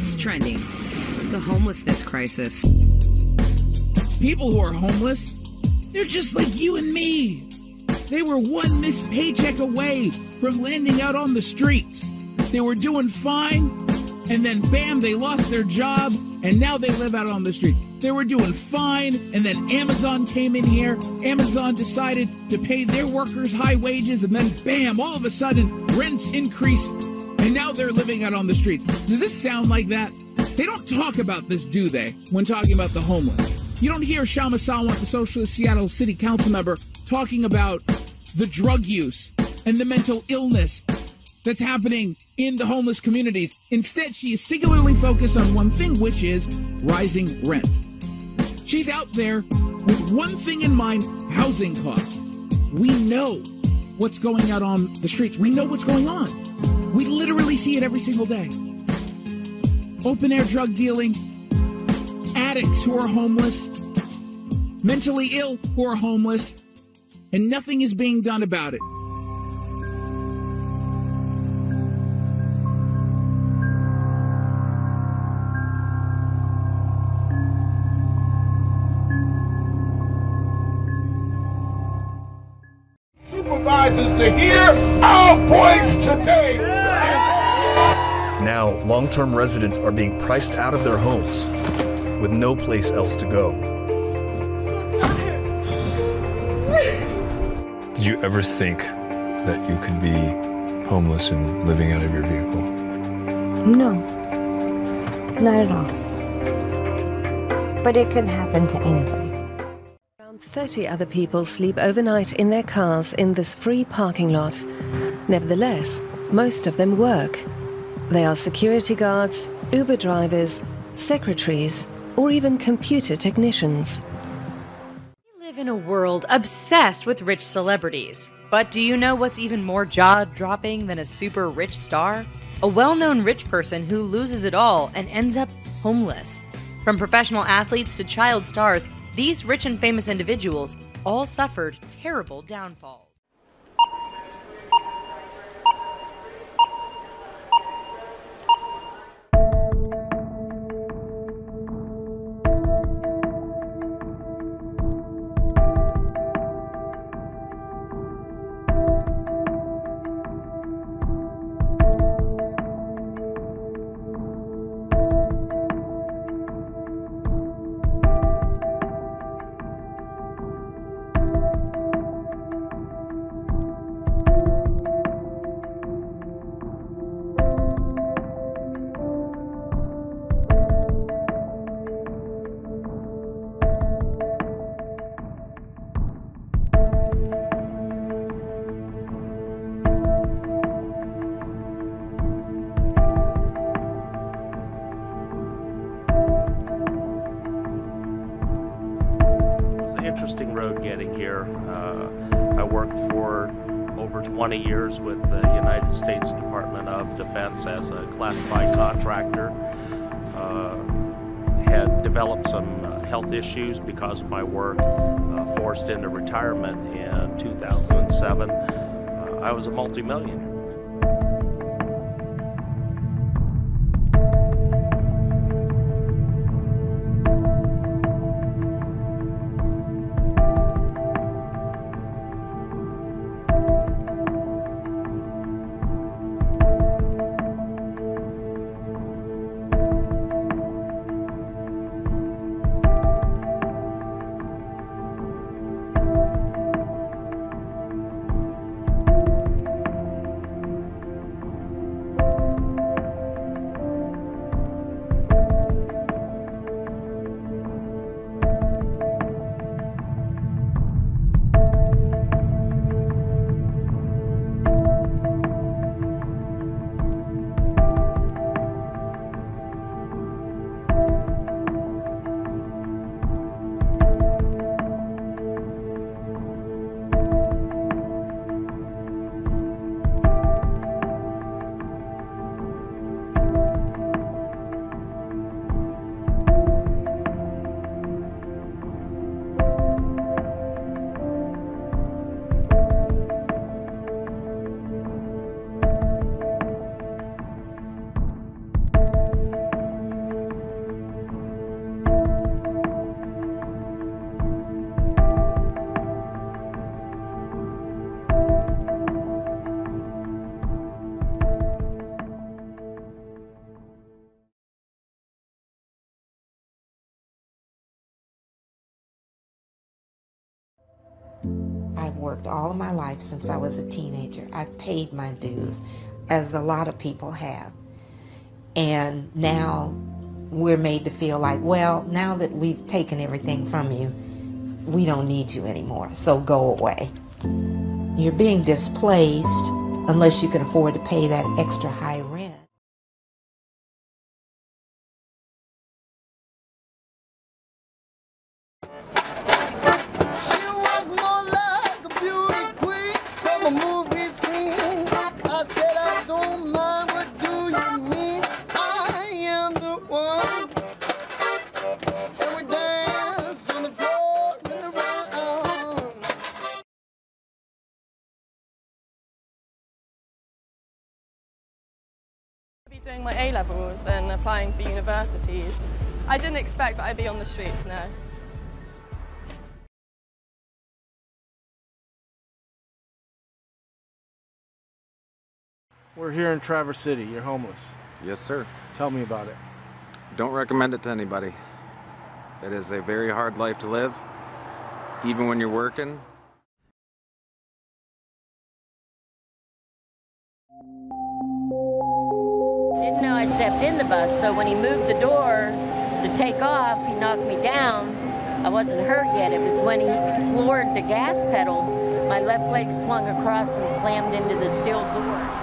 What's trending? The homelessness crisis. People who are homeless, they're just like you and me. They were one missed paycheck away from landing out on the streets. They were doing fine, and then bam, they lost their job, and now they live out on the streets. They were doing fine, and then Amazon came in here. Amazon decided to pay their workers high wages, and then bam, all of a sudden, rents increase, and now they're living out on the streets. Does this sound like that? They don't talk about this, do they, when talking about the homeless? You don't hear Kshama Sawant, the Socialist Seattle City Council member, talking about the drug use and the mental illness that's happening in the homeless communities. Instead, she is singularly focused on one thing, which is rising rent. She's out there with one thing in mind housing costs. We know what's going out on the streets, we know what's going on. We literally see it every single day. Open air drug dealing, addicts who are homeless, mentally ill who are homeless, and nothing is being done about it. Supervisors to hear our voice today. Now, long term residents are being priced out of their homes with no place else to go. Did you ever think that you could be homeless and living out of your vehicle? No, not at all. But it can happen to anybody. Around 30 other people sleep overnight in their cars in this free parking lot. Nevertheless, most of them work. They are security guards, Uber drivers, secretaries, or even computer technicians. We live in a world obsessed with rich celebrities. But do you know what's even more jaw dropping than a super rich star? A well known rich person who loses it all and ends up homeless. From professional athletes to child stars, these rich and famous individuals all suffered terrible downfalls. Worked for over 20 years with the United States Department of Defense as a classified contractor. Uh, had developed some uh, health issues because of my work, uh, forced into retirement in 2007. Uh, I was a multimillionaire. I've worked all of my life since I was a teenager. I've paid my dues, as a lot of people have. And now we're made to feel like, well, now that we've taken everything from you, we don't need you anymore, so go away. You're being displaced unless you can afford to pay that extra high rent. Doing my A levels and applying for universities. I didn't expect that I'd be on the streets now. We're here in Traverse City. You're homeless. Yes, sir. Tell me about it. Don't recommend it to anybody. It is a very hard life to live, even when you're working. Stepped in the bus, so when he moved the door to take off, he knocked me down. I wasn't hurt yet. It was when he floored the gas pedal, my left leg swung across and slammed into the steel door.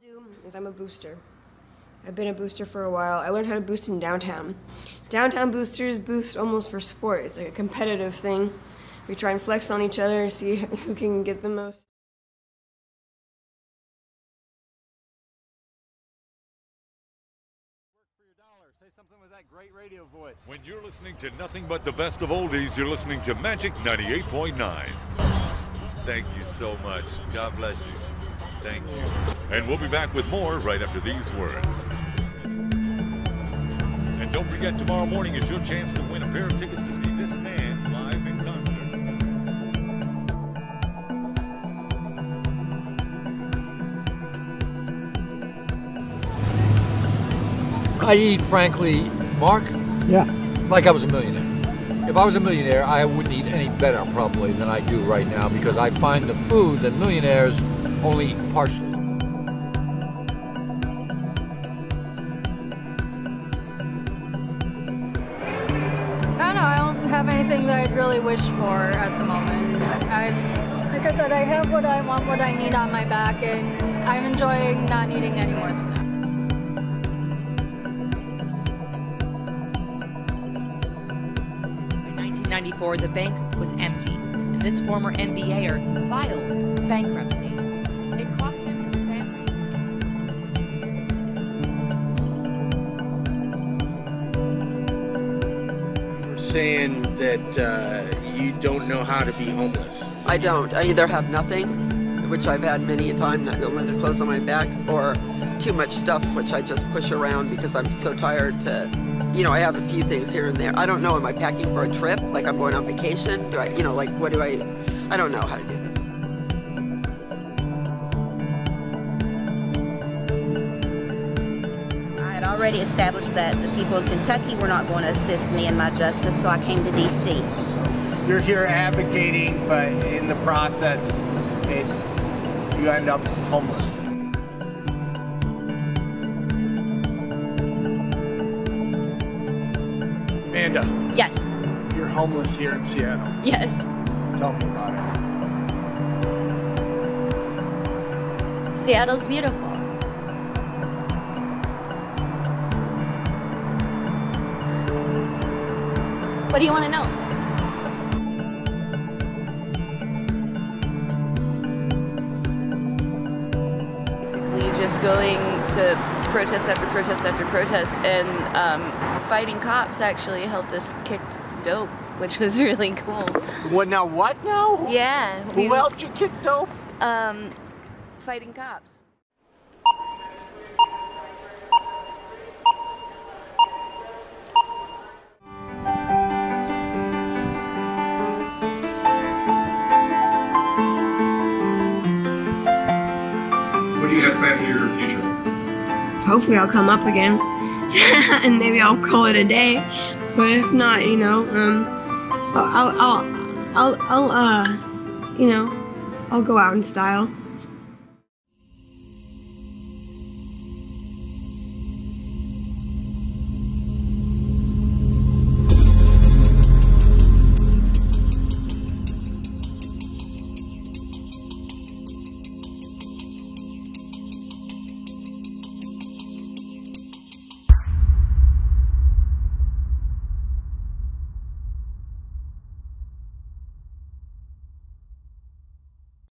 Do is I'm a booster. I've been a booster for a while. I learned how to boost in downtown. Downtown boosters boost almost for sport. It's like a competitive thing. We try and flex on each other, see who can get the most. Great radio voice. When you're listening to nothing but the best of oldies, you're listening to Magic 98.9. Thank you so much. God bless you. Thank you. And we'll be back with more right after these words. And don't forget, tomorrow morning is your chance to win a pair of tickets to see this man live in concert. I eat, frankly, Mark. Yeah. Like I was a millionaire. If I was a millionaire, I wouldn't eat any better probably than I do right now because I find the food that millionaires only partially. I don't know. I don't have anything that I'd really wish for at the moment. I've, like I said, I have what I want, what I need on my back, and I'm enjoying not needing any more than that. In 1994, the bank was empty, and this former NBAer filed for bankruptcy. Saying that uh, you don't know how to be homeless. I don't. I either have nothing, which I've had many a time, not only the clothes on my back, or too much stuff, which I just push around because I'm so tired to, you know, I have a few things here and there. I don't know, am I packing for a trip? Like I'm going on vacation? Do I, you know, like what do I, I don't know how to do already established that the people of Kentucky were not going to assist me in my justice, so I came to D.C. You're here advocating, but in the process, it, you end up homeless. Amanda, Yes. you're homeless here in Seattle. Yes. Tell me about it. Seattle's beautiful. What do you want to know? basically just going to protest after protest after protest and um, fighting cops actually helped us kick dope which was really cool What now? What now? yeah Who helped you kick dope? um, fighting cops Hopefully, I'll come up again, and maybe I'll call it a day. But if not, you know, um, I'll, I'll, I'll, I'll, uh, you know, I'll go out in style.